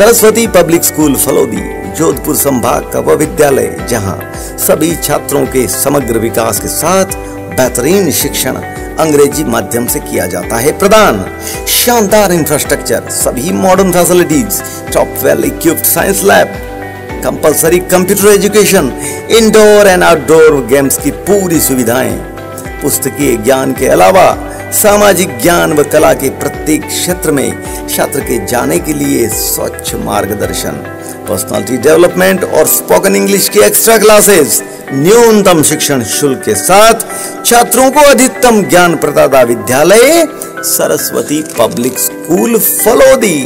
Saraswati public school, Phalodi, Jodhpur संभाग का वह विद्यालय, जहाँ सभी छात्रों के समग्र विकास के साथ बेहतरीन शिक्षण अंग्रेज़ी माध्यम से किया जाता है। प्रदान शानदार इंफ्रास्ट्रक्चर सभी modern facilities top well equipped science lab compulsory computer education indoor and outdoor games की पूरी सुविधाएँ, पुस्तकीय ज्ञान के अलावा सामाजिक ज्ञान व कला के प्रत्येक क्षेत्र में छात्र के जाने के लिए स्वच्छ मार्गदर्शन पर्सनालिटी डेवलपमेंट और स्पोकन इंग्लिश की एक्स्ट्रा क्लासेस न्यूनतम शिक्षण शुल्क के साथ छात्रों को अधिकतम ज्ञान प्रदाता विद्यालय, सरस्वती पब्लिक स्कूल फलोदी